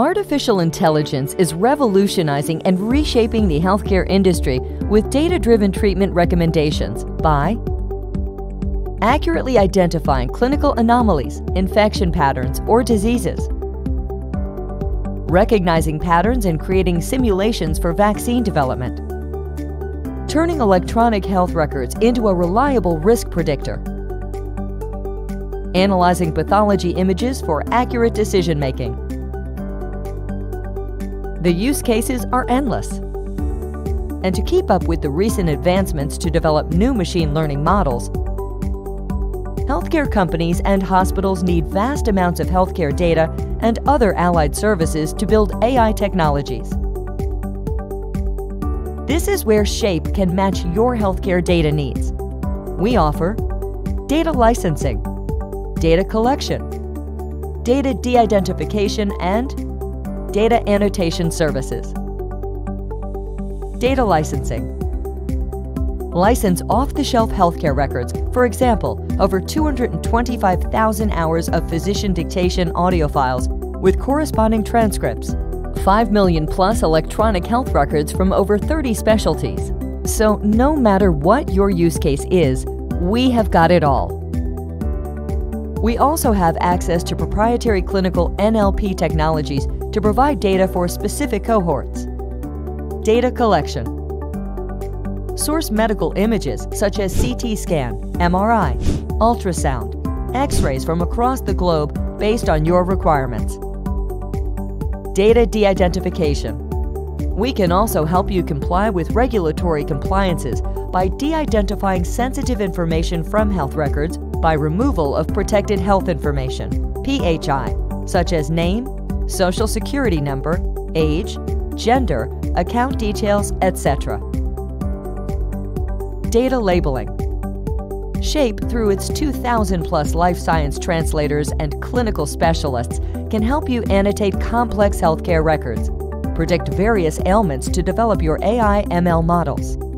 Artificial intelligence is revolutionizing and reshaping the healthcare industry with data-driven treatment recommendations by accurately identifying clinical anomalies, infection patterns, or diseases, recognizing patterns and creating simulations for vaccine development, turning electronic health records into a reliable risk predictor, analyzing pathology images for accurate decision-making, the use cases are endless. And to keep up with the recent advancements to develop new machine learning models, healthcare companies and hospitals need vast amounts of healthcare data and other allied services to build AI technologies. This is where Shaip can match your healthcare data needs. We offer data licensing, data collection, data de-identification, and Data Annotation Services. Data Licensing. License off-the-shelf healthcare records, for example, over 225,000 hours of physician dictation audio files with corresponding transcripts, 5 million plus electronic health records from over 30 specialties. So no matter what your use case is, we have got it all. We also have access to proprietary clinical NLP technologies to provide data for specific cohorts. Data collection. Source medical images such as CT scan, MRI, ultrasound, X-rays from across the globe based on your requirements. Data de-identification. We can also help you comply with regulatory compliances by de-identifying sensitive information from health records by removal of protected health information, PHI, such as name, social security number, age, gender, account details, etc. Data labeling. Shaip, through its 2,000 plus life science translators and clinical specialists, can help you annotate complex healthcare records, predict various ailments to develop your AI ML models.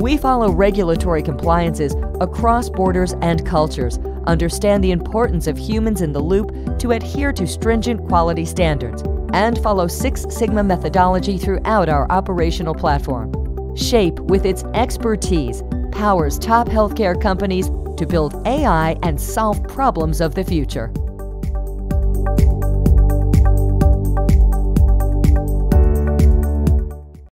We follow regulatory compliances across borders and cultures, understand the importance of humans in the loop to adhere to stringent quality standards, and follow Six Sigma methodology throughout our operational platform. Shaip, with its expertise, powers top healthcare companies to build AI and solve problems of the future.